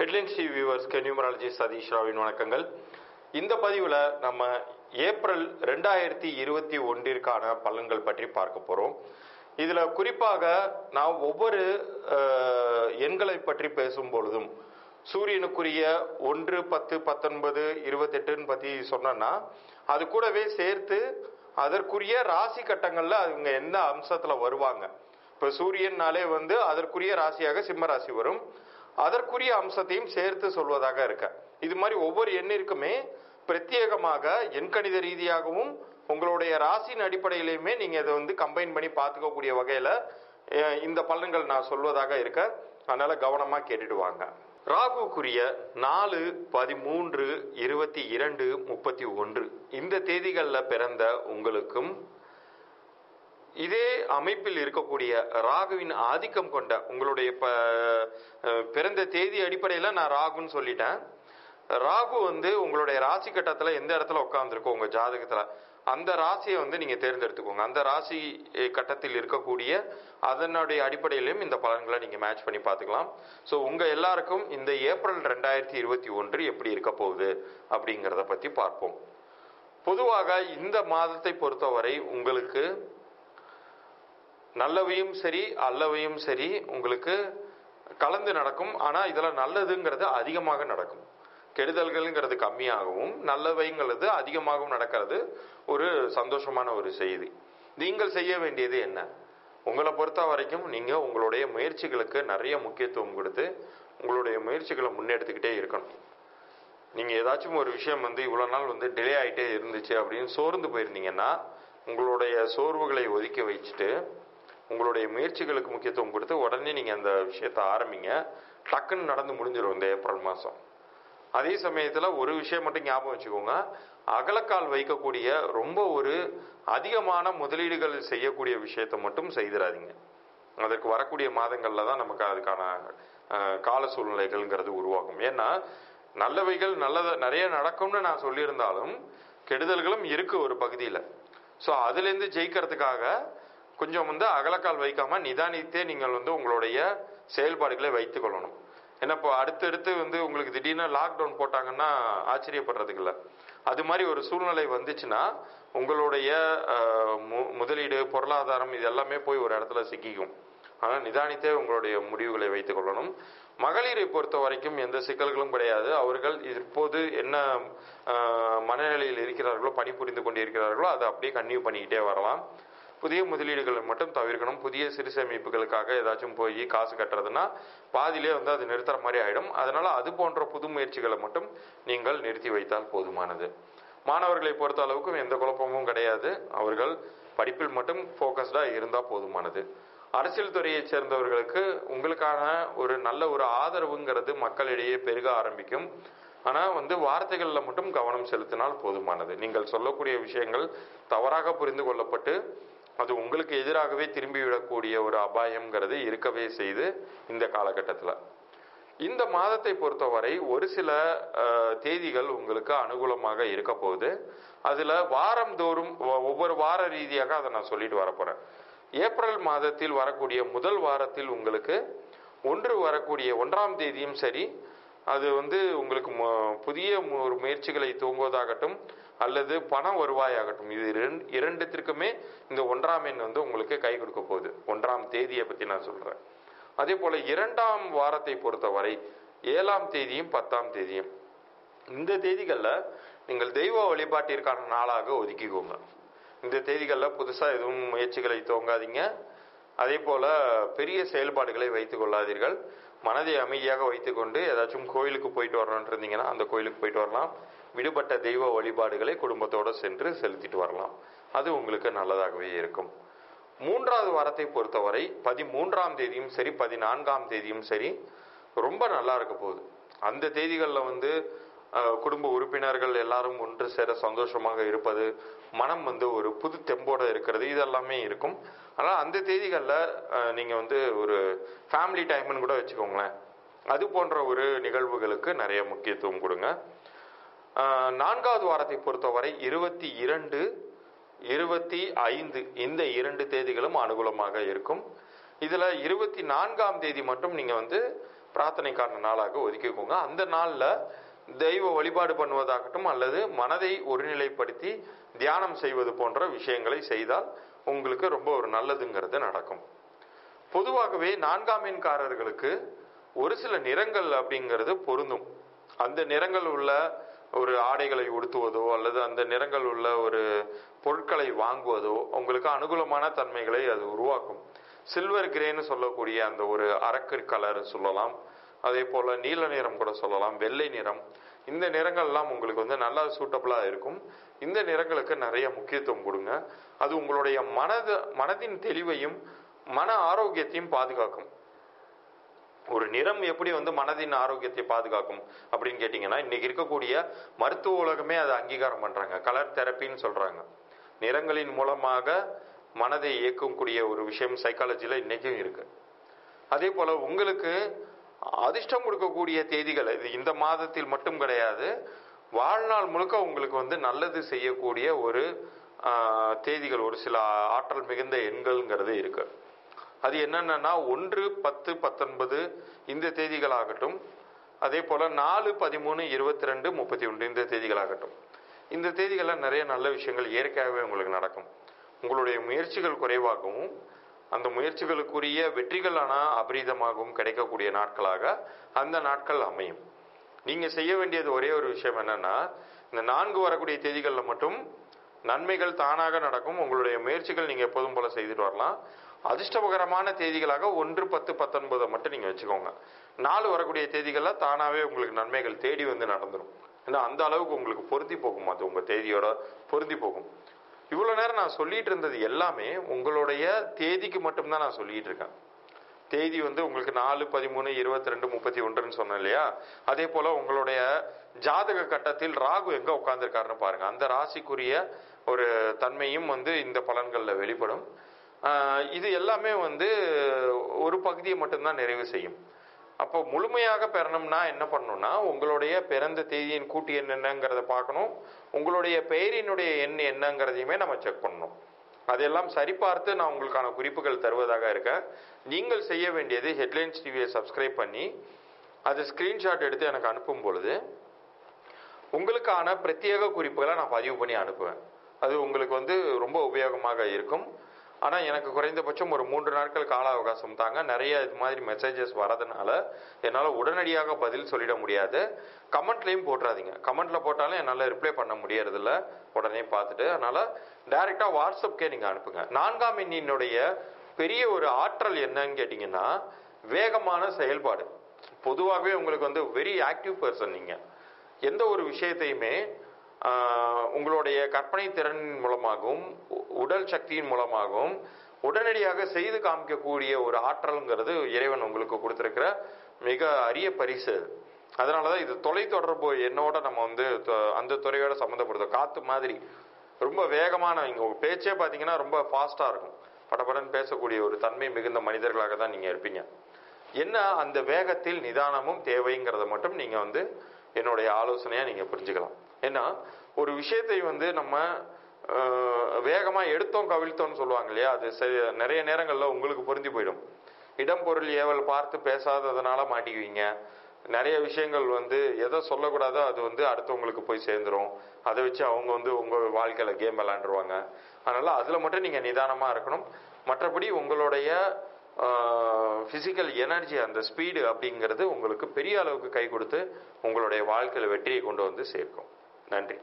Headlines TV வியூவர்ஸ்க்கு numerology Satish ராவின் வணக்கங்கள். இந்த பதிவில் நம்ம ஏப்ரல் ரெண்டாயிரத்தி இருபத்தி ஒன்றிற்கான பலன்கள் பற்றி பார்க்க போகிறோம் இதில் குறிப்பாக நான் ஒவ்வொரு எண்களை பற்றி பேசும் பொழுதும் சூரியனுக்குரிய ஒன்று பத்து பத்தொன்பது இருபத்தெட்டுன்னு பற்றி சொன்னேன்னா அது கூடவே சேர்த்து அதற்குரிய ராசி கட்டங்களில் அவங்க எந்த அம்சத்தில் வருவாங்க. இப்போ சூரியன்னாலே வந்து அதற்குரிய ராசியாக சிம்ம ராசி வரும். அதற்குரிய அம்சத்தையும் சேர்த்து சொல்வதாக இருக்க. இது மாதிரி ஒவ்வொரு எண்ணிற்குமே பிரத்யேகமாக எண்கணித ரீதியாகவும் உங்களுடைய ராசியின் அடிப்படையிலையுமே நீங்க இதை வந்து கம்பைன் பண்ணி பார்த்துக்கக்கூடிய வகையில இந்த பலன்கள் நான் சொல்வதாக இருக்க. அதனால கவனமா கேட்டுட்டு வாங்க. ராகுக்குரிய நாலு பதிமூன்று இருபத்தி இரண்டு முப்பத்தி ஒன்று இந்த தேதிகளில் பிறந்த உங்களுக்கும் இதே அமைப்பில் இருக்கக்கூடிய ராகுவின் ஆதிக்கம் கொண்ட உங்களுடைய ப பிறந்த தேதி அடிப்படையில் நான் ராகுன்னு சொல்லிட்டேன். ராகு வந்து உங்களுடைய ராசி கட்டத்தில் எந்த இடத்துல உட்காந்துருக்கோ உங்கள் ஜாதகத்தில் அந்த ராசியை வந்து நீங்கள் தேர்ந்தெடுத்துக்கோங்க. அந்த ராசி கட்டத்தில் இருக்கக்கூடிய அதனுடைய அடிப்படையிலும் இந்த பலன்களை நீங்கள் மேட்ச் பண்ணி பார்த்துக்கலாம். ஸோ உங்கள் எல்லாருக்கும் இந்த ஏப்ரல் ரெண்டாயிரத்தி இருபத்தி ஒன்று எப்படி இருக்க போகுது அப்படிங்கிறத பற்றி பார்ப்போம். பொதுவாக இந்த மாதத்தை பொறுத்தவரை உங்களுக்கு நல்லவையும் சரி அல்லவையும் சரி உங்களுக்கு கலந்து நடக்கும். ஆனால் இதில் நல்லதுங்கிறது அதிகமாக நடக்கும். கெடுதல்கள்ங்கிறது கம்மியாகவும் நல்லவைங்கிறது அதிகமாகவும் நடக்கிறது ஒரு சந்தோஷமான ஒரு செய்தி. நீங்கள் செய்ய வேண்டியது என்ன? உங்களை பொறுத்த வரைக்கும் நீங்கள் உங்களுடைய முயற்சிகளுக்கு நிறைய முக்கியத்துவம் கொடுத்து உங்களுடைய முயற்சிகளை முன்னெடுத்துக்கிட்டே இருக்கணும். நீங்கள் ஏதாச்சும் ஒரு விஷயம் வந்து இவ்வளோ நாள் வந்து டிலே ஆகிட்டே இருந்துச்சு அப்படின்னு சோர்ந்து போயிருந்தீங்கன்னா உங்களுடைய சோர்வுகளை ஒதுக்கி வச்சுட்டு உங்களுடைய முயற்சிகளுக்கு முக்கியத்துவம் கொடுத்து உடனே நீங்கள் அந்த விஷயத்தை ஆரம்பிங்க. டக்குன்னு நடந்து முடிஞ்சிடும் இந்த ஏப்ரல் மாதம் அதே சமயத்தில் ஒரு விஷயம் மட்டும் ஞாபகம் வச்சுக்கோங்க. அகலக்கால் வைக்கக்கூடிய ரொம்ப ஒரு அதிகமான முதலீடுகள் செய்யக்கூடிய விஷயத்தை மட்டும் செய்திடாதீங்க. அதற்கு வரக்கூடிய மாதங்களில் தான் நமக்கு அதுக்கான கால சூழ்நிலைகள்ங்கிறது உருவாகும். ஏன்னா நல்லவைகள் நல்லதை நிறைய நடக்கும்னு நான் சொல்லியிருந்தாலும் கெடுதல்களும் இருக்குது ஒரு பகுதியில். ஸோ அதுலேருந்து ஜெயிக்கிறதுக்காக கொஞ்சம் வந்து அகலக்கால் வைக்காம நிதானித்தே நீங்கள் வந்து உங்களுடைய செயல்பாடுகளை வைத்துக் கொள்ளணும். ஏன்னா இப்போ அடுத்தடுத்து வந்து உங்களுக்கு திடீர்னு லாக்டவுன் போட்டாங்கன்னா ஆச்சரியப்படுறதுக்கு இல்லை. அது மாதிரி ஒரு சூழ்நிலை வந்துச்சுன்னா உங்களுடைய மு- முதலீடு பொருளாதாரம் இது எல்லாமே போய் ஒரு இடத்துல சிக்கிக்கும். ஆனால் நிதானித்தே உங்களுடைய முடிவுகளை வைத்துக் கொள்ளணும். மகளிரை பொறுத்த வரைக்கும் எந்த சிக்கல்களும் கிடையாது. அவர்கள் இப்போது என்ன மனநிலையில் இருக்கிறார்களோ பணிபுரிந்து கொண்டிருக்கிறார்களோ அதை அப்படியே கன்டினியூ பண்ணிக்கிட்டே வரலாம். புதிய முதலீடுகளை மட்டும் தவிர்க்கணும். புதிய சிறு சேமிப்புகளுக்காக ஏதாச்சும் போய் காசு கட்டுறதுன்னா பாதியிலே வந்து அது நிறுத்துற மாதிரி ஆயிடும். அதனால அது போன்ற புது முயற்சிகளை மட்டும் நீங்கள் நிறுத்தி வைத்தால் போதுமானது. மாணவர்களை பொறுத்த அளவுக்கும் எந்த குழப்பமும் கிடையாது. அவர்கள் படிப்பில் மட்டும் ஃபோக்கஸ்டாக இருந்தால் போதுமானது. அரசியல் துறையைச் சேர்ந்தவர்களுக்கு உங்களுக்கான ஒரு நல்ல ஒரு ஆதரவுங்கிறது மக்களிடையே பெருக ஆரம்பிக்கும். ஆனால் வந்து வார்த்தைகளில் மட்டும் கவனம் செலுத்தினால் போதுமானது. நீங்கள் சொல்லக்கூடிய விஷயங்கள் தவறாக புரிந்து கொள்ளப்பட்டு அது உங்களுக்கு எதிராகவே திரும்பிவிடக்கூடிய ஒரு அபாயம்ங்கிறது இருக்கவே செய்து இந்த காலகட்டத்தில். இந்த மாதத்தை பொறுத்தவரை ஒரு சில தேதிகள் உங்களுக்கு அனுகூலமாக இருக்க போகுது. அதில் வாரந்தோறும் தோறும் ஒவ்வொரு வார ரீதியாக அதை நான் சொல்லிட்டு வரப்போகிறேன் ஏப்ரல் மாதத்தில் வரக்கூடிய முதல் வாரத்தில் உங்களுக்கு ஒன்று வரக்கூடிய ஒன்றாம் தேதியும் சரி அது வந்து உங்களுக்கு புதிய ஒரு முயற்சிகளை தூங்குவதாகட்டும் அல்லது பண வருவாயாகட்டும். இது இரண்டு- இரண்டுத்திற்குமே இந்த ஒன்றாம் எண் வந்து உங்களுக்கு கை கொடுக்க போகுது. ஒன்றாம் தேதியை பற்றி நான் சொல்கிறேன் அதே போல் இரண்டாம் வாரத்தை பொறுத்தவரை ஏழாம் தேதியும் பத்தாம் தேதியும். இந்த தேதிகளில் நீங்கள் தெய்வ வழிபாட்டிற்கான நாளாக ஒதுக்கிக்கோங்க. இந்த தேதிகளில் புதுசாக எதுவும் முயற்சிகளை துவங்காதீங்க. அதே போல் பெரிய செயல்பாடுகளை வைத்துக் கொள்ளாதீர்கள். மனதை அமைதியாக வைத்துக்கொண்டு ஏதாச்சும் கோயிலுக்கு போயிட்டு வரணும்னு இருந்தீங்கன்னா அந்த கோயிலுக்கு போயிட்டு வரலாம். விடுபட்ட தெய்வ வழிபாடுகளை குடும்பத்தோடு சென்று செலுத்திட்டு வரலாம். அது உங்களுக்கு நல்லதாகவே இருக்கும். மூன்றாவது வாரத்தை பொறுத்தவரை பதிமூன்றாம் தேதியும் சரி பதினான்காம் தேதியும் சரி ரொம்ப நல்லா இருக்க போகுது. அந்த தேதிகளில் வந்து குடும்ப உறுப்பினர்கள் எல்லாரும் ஒன்று சேர சந்தோஷமாக இருப்பது மனம் வந்து ஒரு புது தெம்போட இருக்கிறது இதெல்லாமே இருக்கும். ஆனால் அந்த தேதிகளில் நீங்கள் வந்து ஒரு ஃபேமிலி டைம்னு கூட வச்சுக்கோங்களேன். அது போன்ற ஒரு நிகழ்வுகளுக்கு நிறைய முக்கியத்துவம் கொடுங்க. நான்காவது வாரத்தை பொறுத்தவரை இருபத்தி இரண்டு இருபத்தி ஐந்து இந்த இரண்டு தேதிகளும் அனுகூலமாக இருக்கும். இதில் இருபத்தி நான்காம் தேதி மட்டும் நீங்கள் வந்து பிரார்த்தனைக்கான நாளாக ஒதுக்கிக்கோங்க. அந்த நாளில் தெய்வ வழிபாடு பண்ணுவதாகட்டும் அல்லது மனதை ஒருநிலைப்படுத்தி தியானம் செய்வது போன்ற விஷயங்களை செய்தால் உங்களுக்கு ரொம்ப ஒரு நல்லதுங்கிறது நடக்கும். பொதுவாகவே நான்காம் எண்காரர்களுக்கு ஒரு சில நிறங்கள் அப்படிங்கிறது பொருந்தும். அந்த நிறங்கள் உள்ள ஒரு ஆடைகளை உடுத்துவதோ அல்லது அந்த நிறங்கள் உள்ள ஒரு பொருட்களை வாங்குவதோ உங்களுக்கு அனுகூலமான தன்மைகளை அது உருவாக்கும். சில்வர் கிரேன்னு சொல்லக்கூடிய அந்த ஒரு அரக்கு கலர் சொல்லலாம். அதே போல நீல நிறம் கூட சொல்லலாம். வெள்ளை நிறம். இந்த நிறங்கள்லாம் உங்களுக்கு வந்து நல்லா சூட்டபிளா இருக்கும். இந்த நிறங்களுக்கு நிறைய முக்கியத்துவம் கொடுங்க. அது உங்களுடைய மனது மனதின் தெளிவையும் மன ஆரோக்கியத்தையும் பாதுகாக்கும். ஒரு நிறம் எப்படி வந்து மனதின் ஆரோக்கியத்தை பாதுகாக்கும் அப்படின்னு கேட்டிங்கன்னா இன்னைக்கு இருக்கக்கூடிய மருத்துவ உலகமே அதை அங்கீகாரம் பண்றாங்க. கலர் தெரப்பின்னு சொல்றாங்க. நிறங்களின் மூலமாக மனதை இயக்கக்கூடிய ஒரு விஷயம் சைக்காலஜில இன்னைக்கும் இருக்கு. அதே போல உங்களுக்கு அதிர்ஷ்டம் கொடுக்கக்கூடிய தேதிகள் இது இந்த மாதத்தில் மட்டும் கிடையாது. வாழ்நாள் முழுக்க உங்களுக்கு வந்து நல்லது செய்யக்கூடிய ஒரு தேதிகள் ஒரு சில ஆற்றல் மிகுந்த எண்கள்ங்கிறது இருக்கு. அது என்னென்னா ஒன்று பத்து பத்தொன்பது இந்த தேதிகளாகட்டும். அதே போல் நாலு பதிமூணு இருபத்தி ரெண்டு முப்பத்தி ஒன்று இந்த தேதிகளாகட்டும். இந்த தேதிகளில் நிறைய நல்ல விஷயங்கள் இயற்கையாகவே உங்களுக்கு நடக்கும். உங்களுடைய முயற்சிகள் குறைவாகவும் அந்த முயற்சிகளுக்குரிய வெற்றிகளான அபரீதமாகவும் கிடைக்கக்கூடிய நாட்களாக அந்த நாட்கள் அமையும். நீங்கள் செய்ய வேண்டியது ஒரே ஒரு விஷயம் என்னன்னா இந்த நான்கு வரக்கூடிய தேதிகளில் மட்டும் நன்மைகள் தானாக நடக்கும். உங்களுடைய முயற்சிகள் நீங்கள் எப்போதும் போல செய்துட்டு வரலாம். அதிர்ஷ்டகரமான தேதிகளாக ஒன்று பத்து பத்தொன்பதை மட்டும் நீங்கள் வச்சுக்கோங்க. நாலு வரக்கூடிய தேதிகளில் தானாகவே உங்களுக்கு நன்மைகள் தேடி வந்து நடந்துடும் ஏன்னா அந்த அளவுக்கு உங்களுக்கு பொருந்தி போகும். அது உங்கள் தேதியோட பொருந்தி போகும். இவ்வளோ நேரம் நான் சொல்லிட்டு இருந்தது எல்லாமே உங்களுடைய தேதிக்கு மட்டும்தான் நான் சொல்லிட்டு இருக்கேன். தேதி வந்து உங்களுக்கு நாலு பதிமூணு இருபத்தி ரெண்டு முப்பத்தி ஒன்றுன்னு சொன்னேன் இல்லையா? அதே போல உங்களுடைய ஜாதக கட்டத்தில் ராகு எங்க உட்கார்ந்துருக்காருன்னு பாருங்க. அந்த ராசிக்குரிய ஒரு தன்மையும் வந்து இந்த பலன்களில் வெளிப்படும். இது எல்லாமே வந்து ஒரு பகுதியை மட்டும்தான் நிறைவு செய்யும். அப்போ முழுமையாக பெறணும்னா என்ன பண்ணணும்னா உங்களுடைய பிறந்த தேதியின் கூட்டி எண் என்னங்கிறத பார்க்கணும். உங்களுடைய பெயரினுடைய எண் என்னங்கிறதையுமே நம்ம செக் பண்ணணும். அதெல்லாம் சரிபார்த்து நான் உங்களுக்கான குறிப்புகள் தருவதாக இருக்கேன் நீங்கள் செய்ய வேண்டியது ஹெட்லைன்ஸ் டிவியை சப்ஸ்கிரைப் பண்ணி அது ஸ்க்ரீன்ஷாட் எடுத்து எனக்கு அனுப்பும் பொழுது உங்களுக்கான பிரத்யேக குறிப்புகளை நான் பதிவு பண்ணி அனுப்புவேன். அது உங்களுக்கு வந்து ரொம்ப உபயோகமாக இருக்கும். ஆனால் எனக்கு குறைந்தபட்சம் ஒரு மூன்று நாட்கள் கால அவகாசம் தாங்க. நிறைய இது மாதிரி மெசேஜஸ் வரதுனால என்னால் உடனடியாக பதில் சொல்லிட முடியாது. கமெண்ட்லையும் போட்டுறாதீங்க. கமெண்ட்டில் போட்டாலும் என்னால் ரிப்ளை பண்ண முடியறதில்ல. உடனே பார்த்துட்டு அதனால் டைரெக்டாக வாட்ஸ்அப்கே நீங்கள் அனுப்புங்க. நான்காம் எண்ணினுடைய பெரிய ஒரு ஆற்றல் என்னன்னு கேட்டிங்கன்னா வேகமான செயல்பாடு. பொதுவாகவே உங்களுக்கு வந்து வெரி ஆக்டிவ் பர்சன் நீங்கள் எந்த ஒரு விஷயத்தையுமே உங்களுடைய கற்பனை திறன் மூலமாகவும் உடல் சக்தியின் மூலமாகவும் உடனடியாக செய்து காமிக்கக்கூடிய ஒரு ஆற்றல்ங்கிறது இறைவன் உங்களுக்கு கொடுத்துருக்கிற மிக அரிய பரிசு. அதனால தான் இது தொலைத்தொடர்பு என்னோட நம்ம வந்து தொ- அந்த துறையோட சம்மந்தப்படுத்தோம் காற்று மாதிரி. ரொம்ப வேகமான இங்கே பேச்சே பார்த்தீங்கன்னா ரொம்ப ஃபாஸ்ட்டாக இருக்கும். படபடன்னு பேசக்கூடிய ஒரு தன்மை மிகுந்த மனிதர்களாக தான் நீங்கள் இருப்பீங்க. என்ன அந்த வேகத்தில் நிதானமும் தேவைங்கிறத மட்டும் நீங்கள் வந்து என்னுடைய ஆலோசனையாக நீங்கள் புரிஞ்சுக்கலாம். ஏன்னா ஒரு விஷயத்தை வந்து நம்ம வேகமாக எடுத்தோம் கவிழ்த்தோம்னு சொல்லுவாங்க இல்லையா? அது நிறைய நேரங்களில் உங்களுக்கு பொருந்தி போயிடும். இடம் பொருள் ஏவல் பார்த்து பேசாததுனால மாட்டிக்குவீங்க. நிறைய விஷயங்கள் வந்து எதை சொல்லக்கூடாதோ அது வந்து அடுத்தவங்களுக்கு போய் சேர்ந்துரும். அதை வச்சு அவங்க வந்து உங்கள் வாழ்க்கையில் கேம் விளாண்டுருவாங்க அதனால் அதில் மட்டும் நீங்கள் நிதானமாக இருக்கணும். மற்றபடி உங்களுடைய ஃபிசிக்கல் எனர்ஜி அந்த ஸ்பீடு அப்படிங்கிறது உங்களுக்கு பெரிய அளவுக்கு கை கொடுத்து உங்களுடைய வாழ்க்கையில் வெற்றியை கொண்டு வந்து சேர்க்கும். நன்றி.